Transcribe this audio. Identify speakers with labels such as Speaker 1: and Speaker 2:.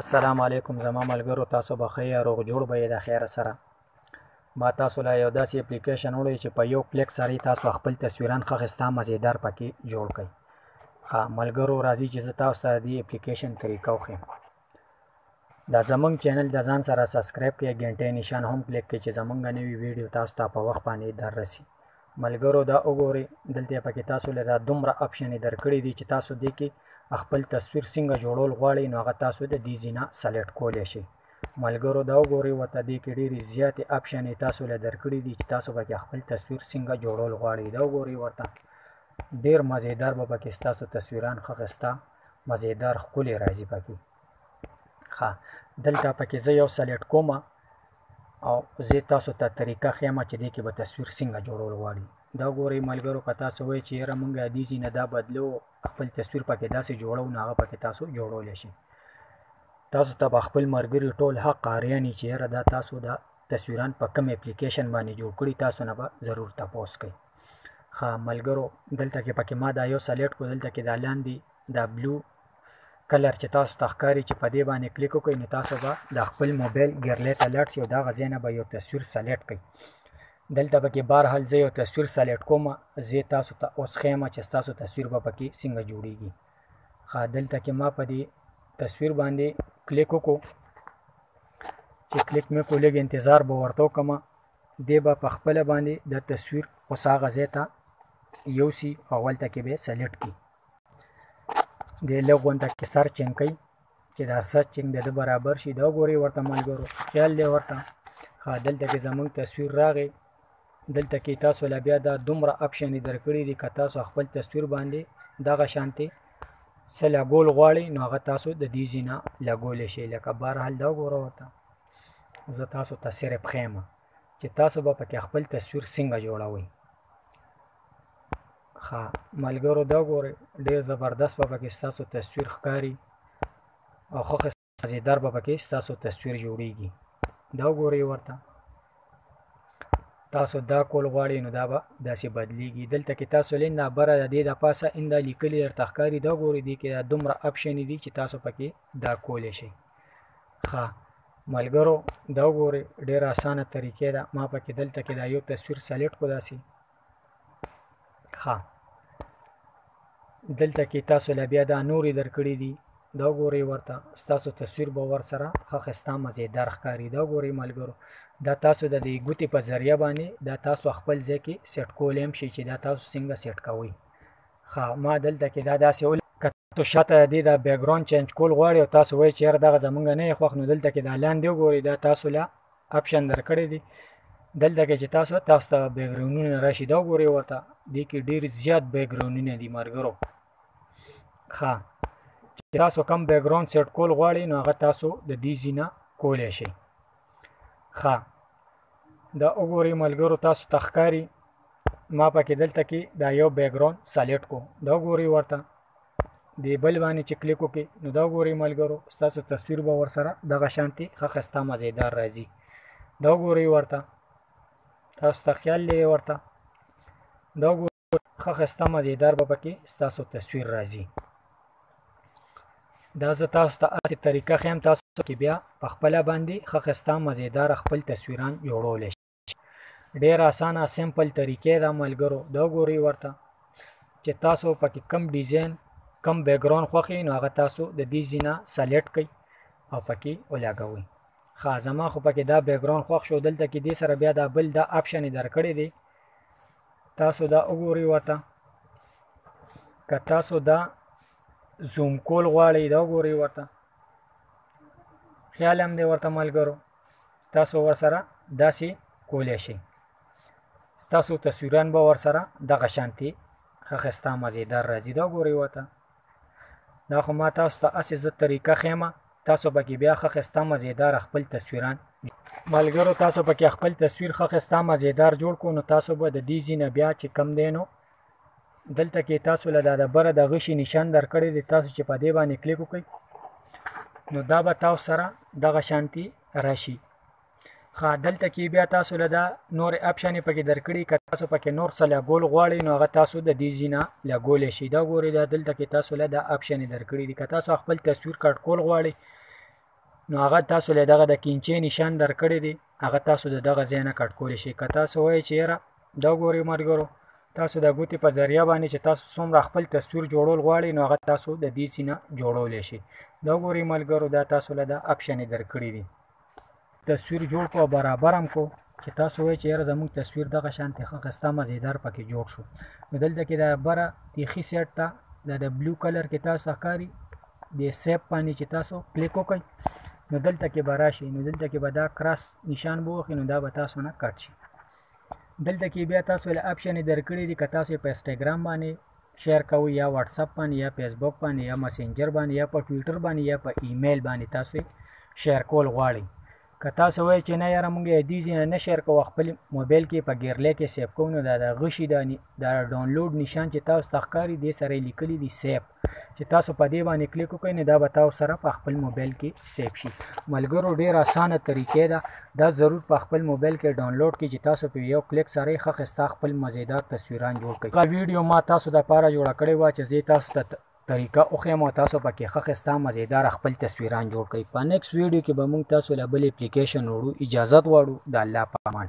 Speaker 1: السلام علیکم زما ملګرو تاسو به ښه یا روغ جوړ به یې د خیره سره ما تاسو له یو داسې اپلیکیشن وړی چې په یو کلیک سره تاسو خپل تصویران ښه ښایسته مزیدار پکې جوړ کړئ ښه ملګرو راځئ چې زه تاسو ته دې اپلیکیشن طریقه وښیم دا زمونږ چینل د ځان سره سبسکرایب کړئ ګنټې نشان هم کلیک کړئ چې زمونږ نوی ویډیو تاسو ته په وخت باندې در رسی ملګرو دا وګورئ دلته پکې تاسو له دا دومره اپشن درکړي دي چې تاسو دې کې خپل تصویر څنګه جوړول غواړئ نو هغه تاسو د دې ځینه سلیکټ کولی شئ ملګرو دا وګورئ ورته دې کې ډېرې زیاتې اپشن تاسو له درکړي دي چې تاسو پکې خپل تصویر څنګه جوړول غواړئ دا وګورئ ورته ډېر مزیدار به پکې ستاسو تصویران ښه ښایسته مزیدار ښکلی راځي پکې ښه دلته پکې زه یو سلیکټ کوم او زه تاسو ته طریقه ښیم چې دې کې به تصویر څنګه جوړول غواړي دا ګورئ ملګرو که تاسو وایئ چې یاره مونږ دې ځي نه دا بدلو خپل تصویر پکې داسې جوړو نو هغه پکې تاسو جوړولی شئ تاسو ته به خپل ملګري ټول حق قاریاني چې یاره دا تاسو دا تصویران په کوم اپلیکیشن باندې جوړ کړي تاسو نه به ضرور تپوس کوي ښه ملګرو دلته کې پکې ما دا یو سلیکټ کو دلته کې دا لاندې دا بلو کلر چې تاسو ته ښکاري چې په دې باندې کلیک وکړئ نو تاسو به د خپل موبایل ګرلې ته لاړ شئ او دغه ځای نه به یو تصویر سلیکټ کړئ دلته به کې بهرحال زه یو تصویر سلیکټ کوم زه تاسو ته اوس ښیم چې ستاسو تصویر به پکې څنګه جوړیږي ښه دلته کې ما په دې تصویر باندې کلیک وکړو چې کلیک مې کو لږ انتظار به ورته وکړم دی به په خپله باندې دا تصویر اوس هغه ځای ته یوسي او هلته کې به سلیکټ کړي دی لږ غونته کې سر چینګ کوي چې دا سر چینګ د ده برابر شي دا ګوري ورته ملګرو خیال دی ورته ښه دلته کې زمونږ تصویر راغی دلته کې تاسو لا بیا دا دومره اپشنې درکړي دي که تاسو خپل تصویر باندې دغه شانتې څه لګول غواړئ نو هغه تاسو د دې ځینه لګولی شئ لکه بهرحال دا وګوره ورته زه تاسو ته صرف ښیم چې تاسو به پکې خپل تصویر څنګه جوړوئ ښه ملګرو دا ګورئ ډېر زبردست به پکې ستاسو تصویر ښکاري او ښه مزیدار به پکې ستاسو تصویر جوړیږي دا ګورئ ورته تاسو دا کول غواړئ نو دا به داسې بدلیږي دلته کې تاسو لین دا بره د دې د پاسه اندا لیکلي درته ښکاري دا ګورئ دې کې دا دومره اپشن دي چې تاسو پکې دا کولی شئ ښه ملګرو دا وګورئ ډېره اسانه طریقه ده ما پکې دلته کې دا یو تصویر سلیکټ کو داسې ښه دلته کې تاسو لا بیا دا نورې درکړي دي دا وګورئ ورته ستاسو تصویر به ورسره ښه ښایسته مزېدار ښکاري دا وګورئ ملګرو دا تاسو د دې ګوتې په ذریعه باندې دا تاسو خپل ځای کې سیټ کولی هم شئ چې دا تاسو څنګه سیټ کوئ ښه ما دلته کې دا داسې ول که تاسو شاته دې دا بیکګراوند چینج کول غواړي او تاسو وایي چې یاره دغه زمونږ نه خوښ نو دلته کې دا لاندې وګورئ دا تاسو له اپشن درکړی دی دلته کې چې تاسو تاسو ته بیکګراوندونه راشي دا وګورئ ورته دې کې ډیر زیات بیکګراوندونه دي مرګرو ښه چې تاسو کم بیکګراوند سیټ کول غواړئ نو هغه تاسو د دې ځینه کولی شئ ښه دا وګورئ ملګرو تاسو ته ښکاري ما پکې دلته کې دا یو بیکګراوند سلیکټ کو دا وګورئ ورته دی بل باندې چې کلیک وکړي نو دا وګورئ ملګرو ستاسو تصویر به ورسره دغه شانتي ښه ښایسته مزیدار راځي دا وګورئ ورته تاسو ته خیال دی ورته دا ښه خسته مزیدار به پکې ستاسو تصویر راځي دا زه تاسو ته اسی طریقه خیم تاسو کې بیا په خپل باندې ښه خسته مزیدار خپل تصویران جوړول شي ډیر اسانه سمپل طریقې دا ملګرو دا ګوري ورته چې تاسو پکې کم ډیزاین کم بیکګراوند خوخی نو هغه تاسو د دې زینا سلیکټ کړئ او پکې ولاګوي خا زما خو پکې دا بیکګراوند خوښ شو دلته کې دې سره بیا دا بل دا آپشن درکړی دی تاسو دا وګورئ ورته که تاسو دا زوم کول غواړئ دا وګورئ ورته خیال هم دی ورته ملګرو تاسو ورسره داسې کولی شئ ستاسو تصویران به ورسره دغه شانتې ښه ښایسته مزیدار راځي دا وګورئ ورته دا خو ما تاسو ته اسې زه طریقه خیم تاسو پکې بیا ښه خسته مزیدار خپل تصویران ملګرو تاسو پکې خپل تصویر ښه خسته مزیدار جوړ کو نو تاسو به د دې زینه بیا چې کم دینو دلته کې تاسو له دا د بره د غشي نشان درکړی دی تاسو چې په دې باندې کلیک وکړئ نو دا به تاسو سره دغه شانتي راشي ښه دلته کې بیا تاسو له دا نور اپشن پکې درکړي که تاسو پکې نور څه لګول غواړئ نو هغه تاسو د دې ځینه لګولی شي دا ګورئ دا دلته کې تاسو له دا اپشن درکړي دي که تاسو خپل تصویر کټ کول غواړئ نو هغه تاسو له دغه د کینچې نشان درکړي دي هغه تاسو د دغه ځای نه کټ کولی شئ که تاسو وایئ چې یاره دا ګورئ ملګرو تاسو د ګوتې په ذریعه باندې چې تاسو څومره خپل تصویر جوړول غواړئ نو هغه تاسو د دې سینه جوړولی شئ دا ګورئ ملګرو دا تاسو له دا اپشنې درکړي دي تصویر جوړ کو برابر هم کو چې تاسو وایئ چې یاره زموږ تصویر دغه شانتې ښه ښایسته مزیدار پکې جوړ شو نو دلته کې د بره تیخي سیټ ته دا د بلو کلر کې تاسو ښکاري د سیپ باندې چې تاسو کلیک وکړئ نو دلته کې به راشي نو دلته کې به دا کراس نشان به وخی نو دا به تاسو نه کټ شي دلته کې بیا تاسو له اپشن درکړي دي که تاسو په انسټاګرام باندې شیر کوی یا واتساپ باندې یا فیسبوک باندې یا مسنجر باندې یا په ټویټر باندې یا په ایمیل باندې تاسو شیر کول غواړئ که تاسو وایئ چې نه یاره مونږ یې دې ځینې نه شیر کوو خپل موبایل کې په ګیرلې کې سیف کوو نو دا د غشي دا دا ډاونلوډ نشان چې تاسو ته ښکاري دې سره یې لیکلي دي سیف چې تاسو په دې باندې کلیک وکړئ نو دا به تاسو سره په خپل موبایل کې سیف شي ملګرو ډېر اسانه طریقې ده دا ضرور په خپل موبایل کې ډانلوډ کړئ چې تاسو په یو کلیک سره یې ښه ښسته خپل مزیدار تصویران جوړ کړئ. دا ویډیو ما تاسو د پاره جوړه کړې وه چې زه تاسو ته طریقه وښیم او تاسو پکې ښه ښسته مزیدار خپل تصویران جوړ کړئ. په نیکسټ ویډیو کې به موږ تاسو له بل اپلیکیشن وړو. اجازت غواړو. د الله په امان.